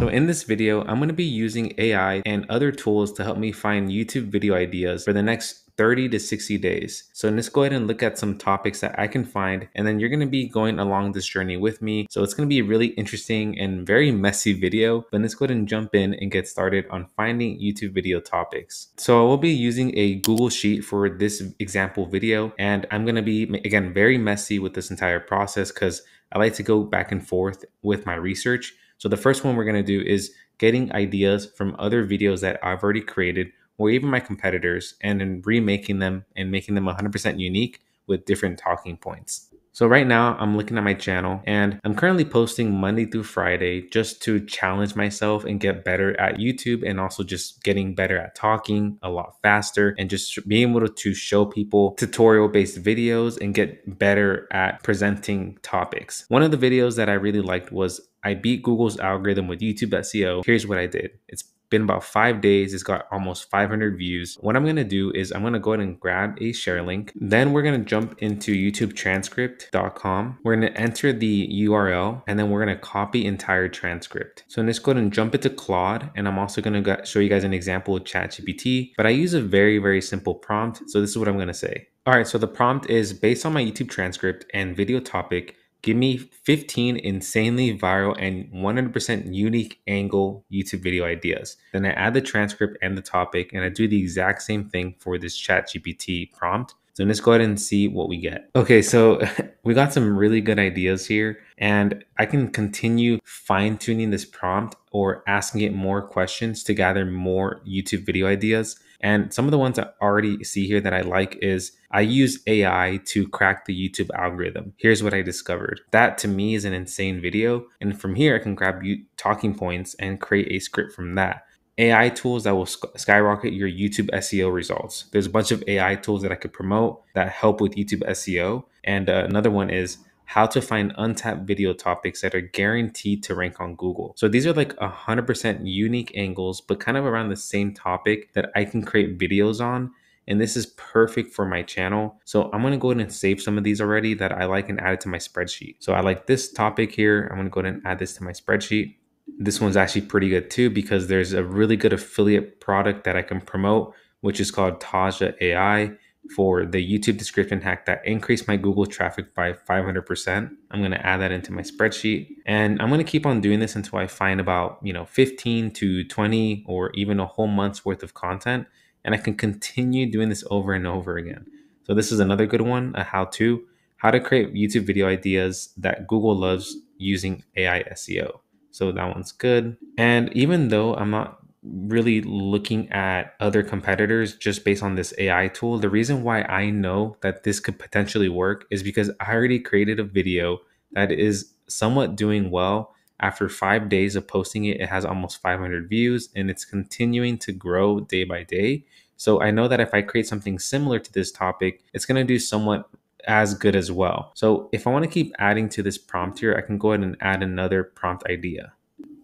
So in this video, I'm going to be using AI and other tools to help me find YouTube video ideas for the next 30 to 60 days. So let's go ahead and look at some topics that I can find, and then you're going to be going along this journey with me. So it's going to be a really interesting and very messy video, but let's go ahead and jump in and get started on finding YouTube video topics. So I will be using a Google Sheet for this example video, and I'm going to be, again, very messy with this entire process because I like to go back and forth with my research. So the first one we're going to do is getting ideas from other videos that I've already created or even my competitors and then remaking them and making them 100% unique with different talking points. So right now I'm looking at my channel and I'm currently posting Monday through Friday just to challenge myself and get better at YouTube and also just getting better at talking a lot faster and just being able to show people tutorial based videos and get better at presenting topics. One of the videos that I really liked was I beat Google's algorithm with YouTube SEO. Here's what I did. It's been about five days. It's got almost 500 views. What I'm gonna do is I'm gonna go ahead and grab a share link. Then we're gonna jump into YouTubetranscript.com. We're gonna enter the URL and then we're gonna copy entire transcript. So let's go ahead and jump into Claude. And I'm also gonna show you guys an example of ChatGPT, but I use a very, very simple prompt. So this is what I'm gonna say. All right, so the prompt is based on my YouTube transcript and video topic, Give me 15 insanely viral and 100% unique angle YouTube video ideas. Then I add the transcript and the topic, and I do the exact same thing for this Chat GPT prompt. So let's go ahead and see what we get. Okay, so we got some really good ideas here, and I can continue fine tuning this prompt or asking it more questions to gather more YouTube video ideas. And some of the ones I already see here that I like is I use AI to crack the YouTube algorithm. Here's what I discovered. That to me is an insane video. And from here, I can grab you talking points and create a script from that. AI tools that will skyrocket your YouTube SEO results. There's a bunch of AI tools that I could promote that help with YouTube SEO. And uh, another one is how to find untapped video topics that are guaranteed to rank on Google. So these are like 100% unique angles, but kind of around the same topic that I can create videos on. And this is perfect for my channel. So I'm gonna go ahead and save some of these already that I like and add it to my spreadsheet. So I like this topic here. I'm gonna go ahead and add this to my spreadsheet. This one's actually pretty good too because there's a really good affiliate product that I can promote, which is called Taja AI for the YouTube description hack that increased my Google traffic by 500%. I'm going to add that into my spreadsheet and I'm going to keep on doing this until I find about, you know, 15 to 20 or even a whole month's worth of content and I can continue doing this over and over again. So this is another good one, a how to, how to create YouTube video ideas that Google loves using AI SEO. So that one's good. And even though I'm not really looking at other competitors just based on this AI tool. The reason why I know that this could potentially work is because I already created a video that is somewhat doing well. After five days of posting it, it has almost 500 views and it's continuing to grow day by day. So I know that if I create something similar to this topic, it's going to do somewhat as good as well. So if I want to keep adding to this prompt here, I can go ahead and add another prompt idea.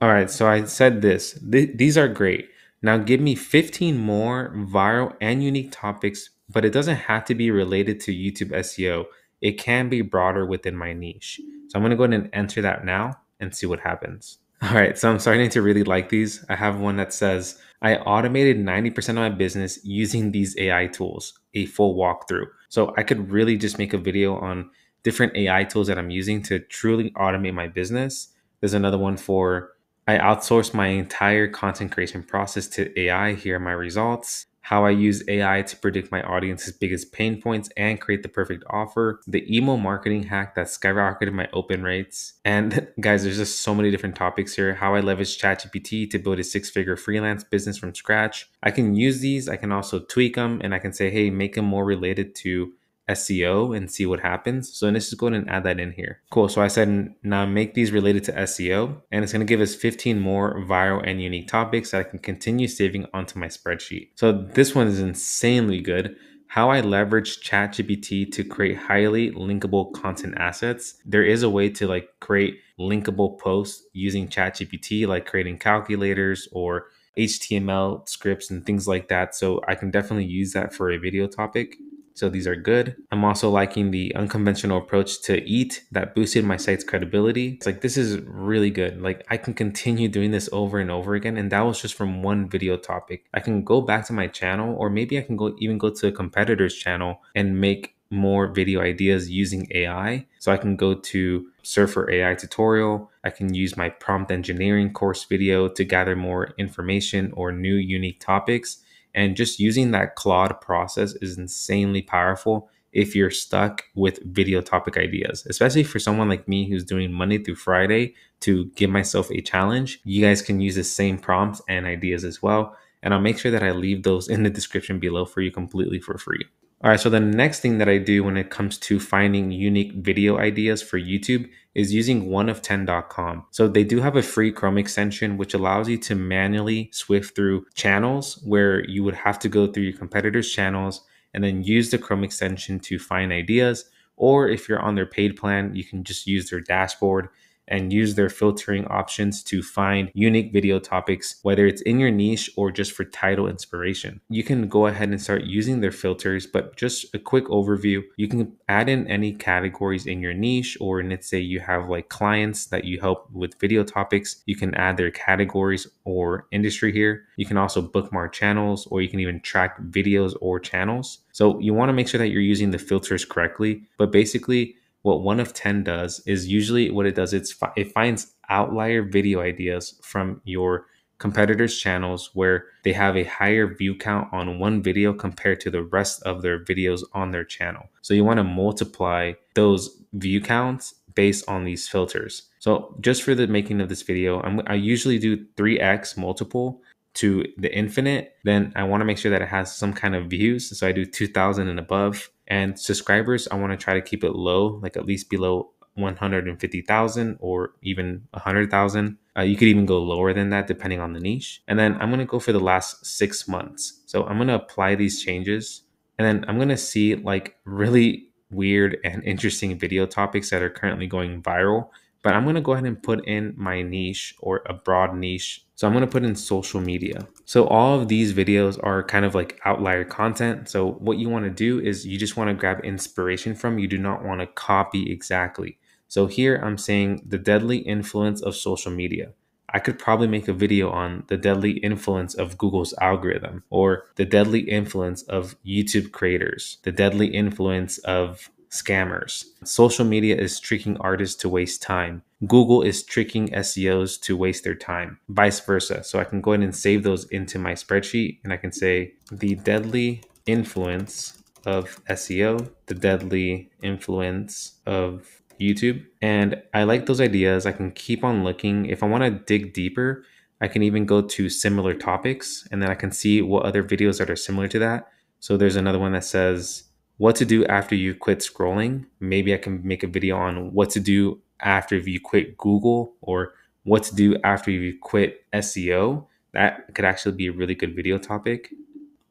All right, so I said this. Th- these are great. Now give me 15 more viral and unique topics, but it doesn't have to be related to YouTube SEO. It can be broader within my niche. So I'm going to go ahead and enter that now and see what happens. All right, so I'm starting to really like these. I have one that says, I automated 90% of my business using these AI tools, a full walkthrough. So I could really just make a video on different AI tools that I'm using to truly automate my business. There's another one for I outsource my entire content creation process to AI. Here are my results. How I use AI to predict my audience's biggest pain points and create the perfect offer. The email marketing hack that skyrocketed my open rates. And guys, there's just so many different topics here. How I leverage ChatGPT to build a six figure freelance business from scratch. I can use these. I can also tweak them and I can say, hey, make them more related to SEO and see what happens. So let's just go ahead and add that in here. Cool. So I said now make these related to SEO and it's going to give us 15 more viral and unique topics that I can continue saving onto my spreadsheet. So this one is insanely good. How I leverage ChatGPT to create highly linkable content assets. There is a way to like create linkable posts using ChatGPT, like creating calculators or HTML scripts and things like that. So I can definitely use that for a video topic. So these are good. I'm also liking the unconventional approach to EAT that boosted my site's credibility. It's like, this is really good. Like, I can continue doing this over and over again. And that was just from one video topic. I can go back to my channel, or maybe I can go even go to a competitor's channel and make more video ideas using AI. So I can go to Surfer AI tutorial. I can use my prompt engineering course video to gather more information or new unique topics. And just using that Claude process is insanely powerful if you're stuck with video topic ideas, especially for someone like me who's doing Monday through Friday to give myself a challenge. You guys can use the same prompts and ideas as well. And I'll make sure that I leave those in the description below for you completely for free. All right, so the next thing that I do when it comes to finding unique video ideas for YouTube is using 1of10.com. So they do have a free Chrome extension which allows you to manually swift through channels where you would have to go through your competitors' channels and then use the Chrome extension to find ideas. Or if you're on their paid plan, you can just use their dashboard and use their filtering options to find unique video topics, whether it's in your niche or just for title inspiration. You can go ahead and start using their filters, but just a quick overview. You can add in any categories in your niche, or let's say you have like clients that you help with video topics, you can add their categories or industry here. You can also bookmark channels, or you can even track videos or channels. So you want to make sure that you're using the filters correctly, but basically, what one of 10 does is usually what it does it's it finds outlier video ideas from your competitors channels where they have a higher view count on one video compared to the rest of their videos on their channel. So you want to multiply those view counts based on these filters. So just for the making of this video I'm, i usually do 3x multiple to the infinite then i want to make sure that it has some kind of views so i do 2000 and above and subscribers, I want to try to keep it low, like at least below 150,000 or even 100,000. Uh, you could even go lower than that depending on the niche. And then I'm going to go for the last six months. So I'm going to apply these changes and then I'm going to see like really weird and interesting video topics that are currently going viral but I'm going to go ahead and put in my niche or a broad niche. So I'm going to put in social media. So all of these videos are kind of like outlier content. So what you want to do is you just want to grab inspiration from, you do not want to copy exactly. So here I'm saying the deadly influence of social media. I could probably make a video on the deadly influence of Google's algorithm or the deadly influence of YouTube creators, the deadly influence of scammers. Social media is tricking artists to waste time. Google is tricking SEOs to waste their time, vice versa. So I can go ahead and save those into my spreadsheet and I can say the deadly influence of SEO, the deadly influence of YouTube. And I like those ideas. I can keep on looking. If I want to dig deeper, I can even go to similar topics and then I can see what other videos that are similar to that. So there's another one that says what to do after you quit scrolling. Maybe I can make a video on what to do after you quit Google or what to do after you quit SEO. That could actually be a really good video topic.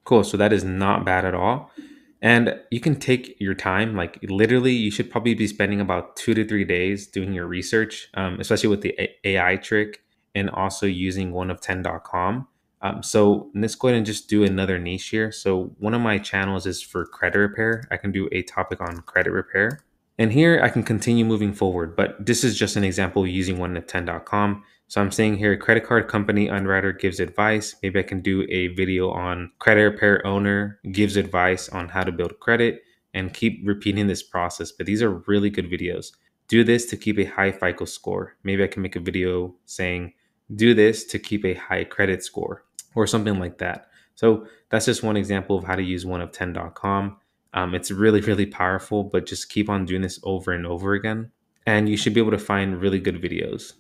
Cool. So that is not bad at all. And you can take your time. Like literally, you should probably be spending about two to three days doing your research, um, especially with the AI trick and also using one of 10.com. Um, so let's go ahead and just do another niche here. So one of my channels is for credit repair. I can do a topic on credit repair. And here I can continue moving forward, but this is just an example using one of 10.com. So I'm saying here, credit card company underwriter gives advice. Maybe I can do a video on credit repair owner gives advice on how to build credit and keep repeating this process. But these are really good videos. Do this to keep a high FICO score. Maybe I can make a video saying, do this to keep a high credit score or something like that. So that's just one example of how to use one of 10.com. Um, it's really, really powerful, but just keep on doing this over and over again. And you should be able to find really good videos.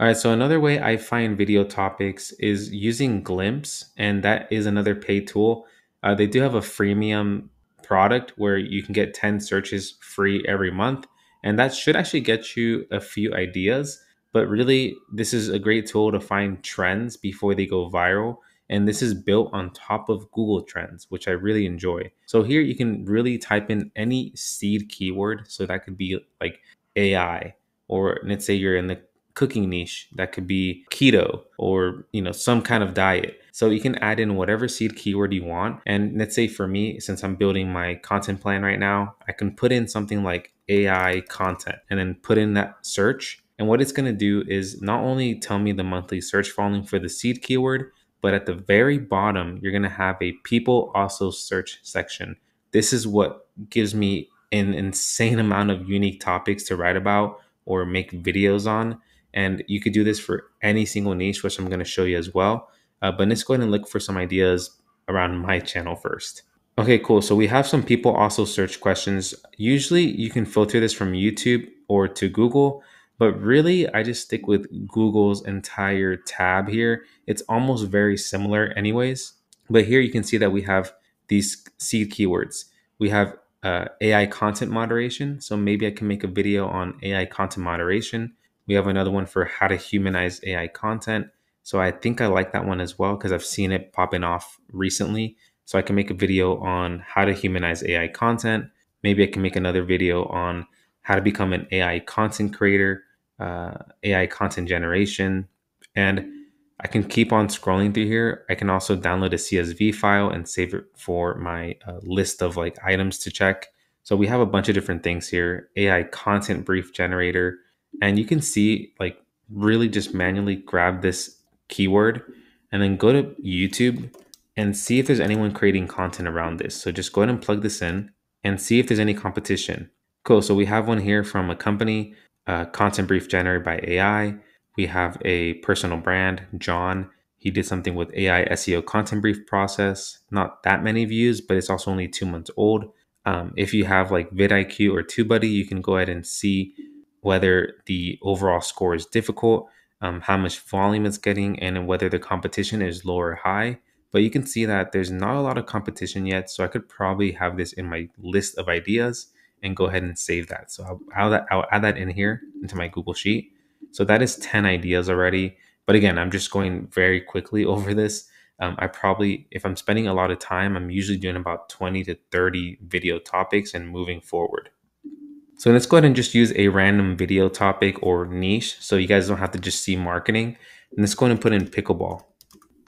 All right, so another way I find video topics is using Glimpse, and that is another paid tool. Uh, they do have a freemium product where you can get 10 searches free every month, and that should actually get you a few ideas. But really, this is a great tool to find trends before they go viral. And this is built on top of Google Trends, which I really enjoy. So here you can really type in any seed keyword. So that could be like AI, or let's say you're in the cooking niche that could be keto or you know some kind of diet so you can add in whatever seed keyword you want and let's say for me since i'm building my content plan right now i can put in something like ai content and then put in that search and what it's going to do is not only tell me the monthly search volume for the seed keyword but at the very bottom you're going to have a people also search section this is what gives me an insane amount of unique topics to write about or make videos on. And you could do this for any single niche, which I'm going to show you as well. Uh, but let's go ahead and look for some ideas around my channel first. Okay, cool. So we have some people also search questions. Usually you can filter this from YouTube or to Google, but really I just stick with Google's entire tab here. It's almost very similar anyways. But here you can see that we have these seed keywords. We have uh, AI content moderation. So maybe I can make a video on AI content moderation. We have another one for how to humanize AI content. So I think I like that one as well because I've seen it popping off recently. So I can make a video on how to humanize AI content. Maybe I can make another video on how to become an AI content creator, uh, AI content generation. And I can keep on scrolling through here. I can also download a CSV file and save it for my uh, list of like items to check. So we have a bunch of different things here, AI content brief generator, and you can see like really just manually grab this keyword and then go to YouTube and see if there's anyone creating content around this. So just go ahead and plug this in and see if there's any competition. Cool. So we have one here from a company, uh, content brief generated by AI. We have a personal brand, John. He did something with AI SEO content brief process. Not that many views, but it's also only two months old. Um, if you have like vidIQ or TubeBuddy, you can go ahead and see whether the overall score is difficult, um, how much volume it's getting, and whether the competition is low or high. But you can see that there's not a lot of competition yet, so I could probably have this in my list of ideas and go ahead and save that. So I'll, I'll, that, I'll add that in here into my Google Sheet. So that is 10 ideas already. But again, I'm just going very quickly over this. Um, I probably, if I'm spending a lot of time, I'm usually doing about 20 to 30 video topics and moving forward. So let's go ahead and just use a random video topic or niche so you guys don't have to just see marketing. And let's go ahead and put in pickleball.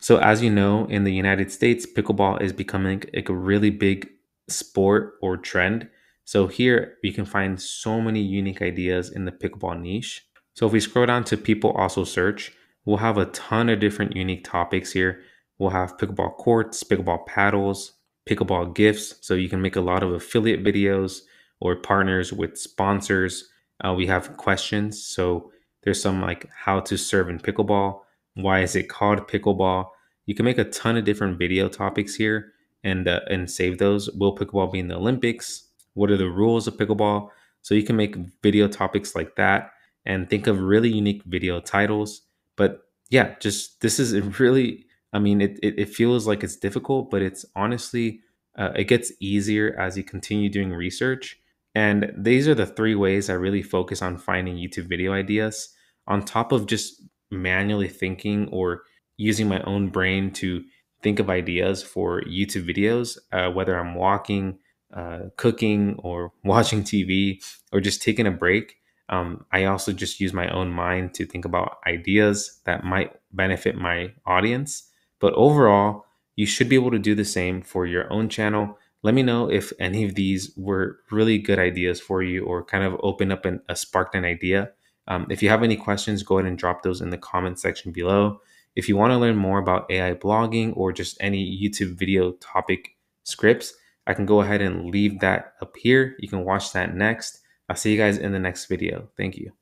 So as you know, in the United States, pickleball is becoming like a really big sport or trend. So here you can find so many unique ideas in the pickleball niche. So if we scroll down to people also search, we'll have a ton of different unique topics here. We'll have pickleball courts, pickleball paddles, pickleball gifts. So you can make a lot of affiliate videos or partners with sponsors. Uh, we have questions. So there's some like how to serve in pickleball. Why is it called pickleball? You can make a ton of different video topics here and uh, and save those. Will pickleball be in the Olympics? What are the rules of pickleball? So you can make video topics like that and think of really unique video titles. But yeah, just this is really, I mean, it, it, it feels like it's difficult, but it's honestly, uh, it gets easier as you continue doing research. And these are the three ways I really focus on finding YouTube video ideas on top of just manually thinking or using my own brain to think of ideas for YouTube videos, uh, whether I'm walking, uh, cooking, or watching TV, or just taking a break. Um, I also just use my own mind to think about ideas that might benefit my audience. But overall, you should be able to do the same for your own channel. Let me know if any of these were really good ideas for you or kind of open up an, a sparked an idea. Um, if you have any questions, go ahead and drop those in the comment section below. If you want to learn more about AI blogging or just any YouTube video topic scripts, I can go ahead and leave that up here. You can watch that next. I'll see you guys in the next video. Thank you.